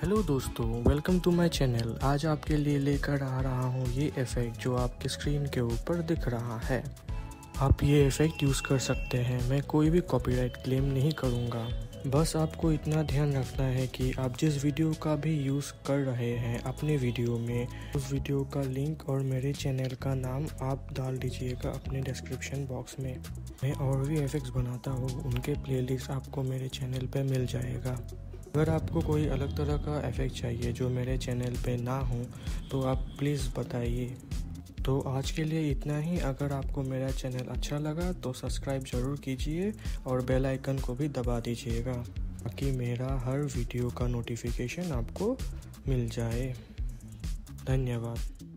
Hello दोस्तों, welcome to my channel. आज आपके लिए लेकर आ रहा हूँ ये इफ़ेक्ट जो आपके स्क्रीन के ऊपर दिख रहा है। आप ये इफ़ेक्ट यूज़ कर सकते हैं, मैं कोई भी कॉपीराइट क्लेम नहीं करूँगा। बस आपको इतना ध्यान रखना है कि आप जिस वीडियो का भी यूज़ कर रहे हैं, अपने वीडियो में, उस वीडियो का लिंक और मेरे चैनल का नाम आप डाल दीजिएगा अपने डिस्क्रिप्शन बॉक्स में। मैं और भी इफ़ेक्ट्स बनाता हूँ, उनके प्लेलिस्ट आपको मेरे चैनल पे मिल जाएगा। अगर आपको कोई अलग तरह का इफ़ेक्ट चाहिए जो मेरे चैनल पे ना हो तो आप प्लीज़ बताइए। तो आज के लिए इतना ही। अगर आपको मेरा चैनल अच्छा लगा तो सब्सक्राइब ज़रूर कीजिए और बेल आइकन को भी दबा दीजिएगा, ताकि मेरा हर वीडियो का नोटिफिकेशन आपको मिल जाए। धन्यवाद।